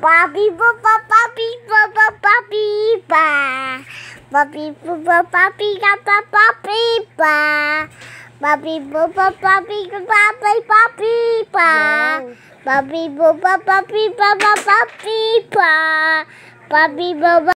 Bobby Bubba Bobby Bubba Bobby Ba. Bobby Bubba Bobby papa Bobby Ba. Bobby Bubba Bobby papi Bobby Ba. Bobby Bubba Bobby Bubba Bobby Ba. Bobby Bubba